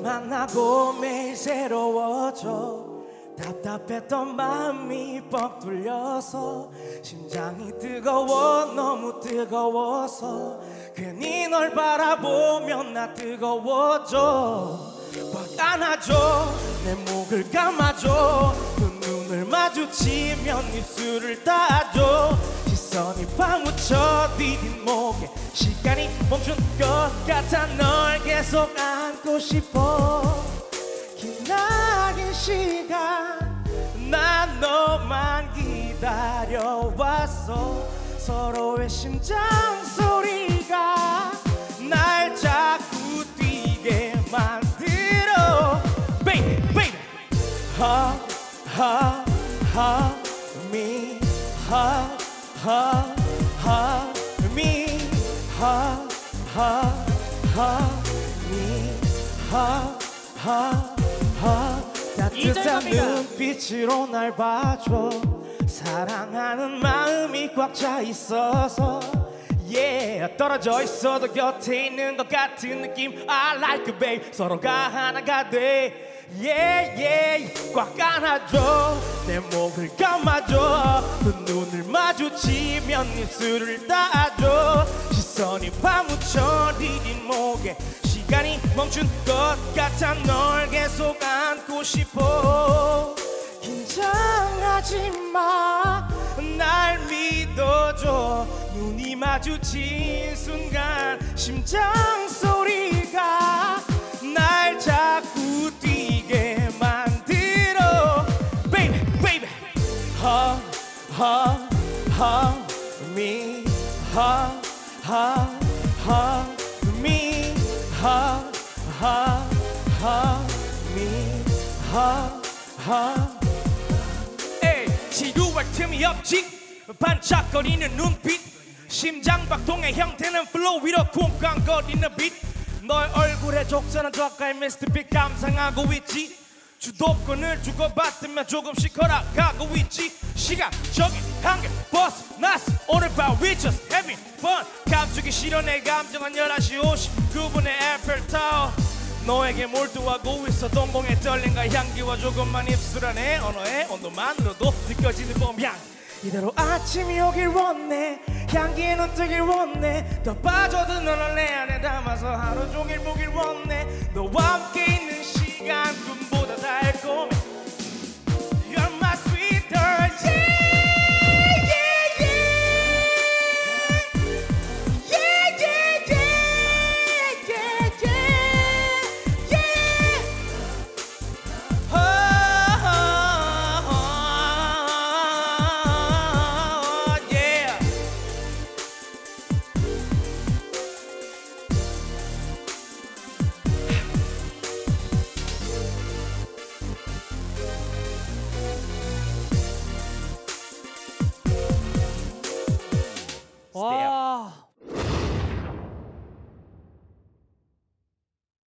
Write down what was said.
널 만나고 매일 새로워져 답답했던 마음이 뻑 뚫려서 심장이 뜨거워 너무 뜨거워서 괜히 널 바라보면 나 뜨거워져. 꽉 안아줘 내 목을 감아줘. 두 눈을 마주치면 입술을 닿아줘. 시선이 파묻혀 디딘 목에 시간이 멈춘 것 같아 널 계속 안고 싶어. 기나긴 시간 난 너만 기다려왔어. 서로의 심장 소리가 날 자꾸 뛰게 만들어. Baby baby. Ha ha ha me. Ha ha ha me. Ha ha ha 따뜻한. 눈빛으로 날 봐줘. 사랑하는 마음이 꽉 차 있어서 Yeah. 떨어져 있어도 곁에 있는 것 같은 느낌. I like it babe. 서로가 하나가 돼. Yeah yeah. 꽉 안아줘. 내 목을 감아줘. 두 눈을 마주치면 입술을 닿아줘 시선이 파묻혀 디딘 목에 시간이 멈춘 것 같아 널 계속 안고 싶어. 긴장하지 마날 믿어줘. 눈이 마주친 순간 심장 소리가 날 자꾸 뛰게 만들어. Baby baby. Me ha ha ha me ha ha ha me ha ha 에이 지루할 틈이 없지. 반짝거리는 눈빛. 심장 박동의 형태는 플로우 위로 쿵쾅거리는 빛 너의 얼굴에 족전한 저가의 미스트빛 감상하고 있지 주도권을 주고받으며 조금씩 허락하고 있지. 시간적인 한계 벗어났어 오늘 밤 we just having fun. 감추기 싫어 내 감정은 11시 59분의 에펠타워 너에게 몰두하고 있어 동공의 떨림과 향기와 조금만 입술 안에 언어의 온도만으로도 느껴지는 봄향. 이대로 아침이 오길 원해 향기에 눈뜨길 원해. 더 빠져든 너를 내 안에 담아서 하루 종일 보길 원해. 너와 함께